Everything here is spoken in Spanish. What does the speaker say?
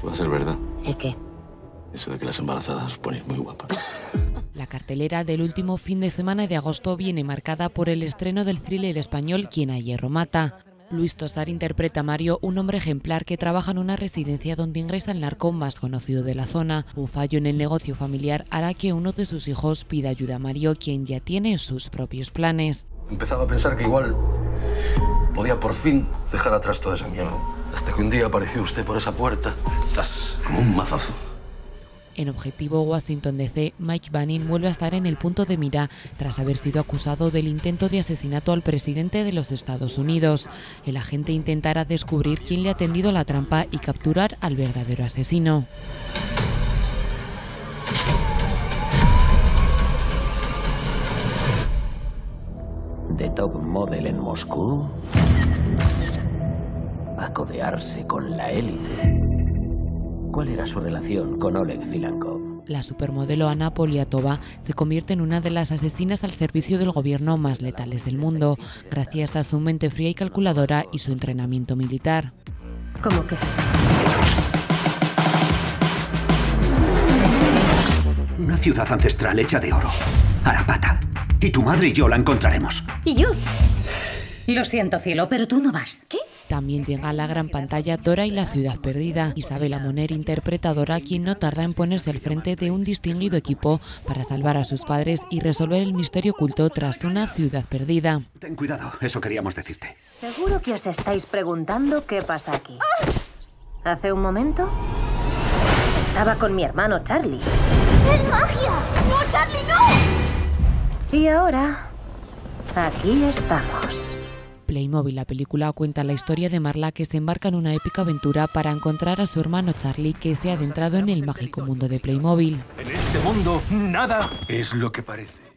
Que va a ser verdad. ¿El qué? Eso de que las embarazadas os ponéis muy guapas. La cartelera del último fin de semana de agosto viene marcada por el estreno del thriller español Quien a hierro mata. Luis Tosar interpreta a Mario, un hombre ejemplar que trabaja en una residencia donde ingresa el narco más conocido de la zona. Un fallo en el negocio familiar hará que uno de sus hijos pida ayuda a Mario, quien ya tiene sus propios planes. Empezaba a pensar que igual podía por fin dejar atrás toda esa mierda. Hasta que un día apareció usted por esa puerta, ¡zas! como un mazazo. En Objetivo Washington DC, Mike Banning vuelve a estar en el punto de mira tras haber sido acusado del intento de asesinato al presidente de los Estados Unidos. El agente intentará descubrir quién le ha tendido la trampa y capturar al verdadero asesino. De top model en Moscú a codearse con la élite. ¿Cuál era su relación con Oleg Filankov? La supermodelo Ana Poliatova se convierte en una de las asesinas al servicio del gobierno más letales del mundo, gracias a su mente fría y calculadora y su entrenamiento militar. ¿Cómo que? Una ciudad ancestral hecha de oro. Arapata. Y tu madre y yo la encontraremos. ¿Y yo? Lo siento, cielo, pero tú no vas. ¿Qué? También llega a la gran pantalla Dora y la ciudad perdida. Isabela Moner interpreta a Dora, quien no tarda en ponerse al frente de un distinguido equipo para salvar a sus padres y resolver el misterio oculto tras una ciudad perdida. Ten cuidado, eso queríamos decirte. Seguro que os estáis preguntando qué pasa aquí. Hace un momento estaba con mi hermano Charlie. ¡Es magia! ¡No, Charlie, no! Y ahora, aquí estamos. Playmobil, la película, cuenta la historia de Marla que se embarca en una épica aventura para encontrar a su hermano Charlie que se ha adentrado en el mágico mundo de Playmobil. En este mundo, nada es lo que parece.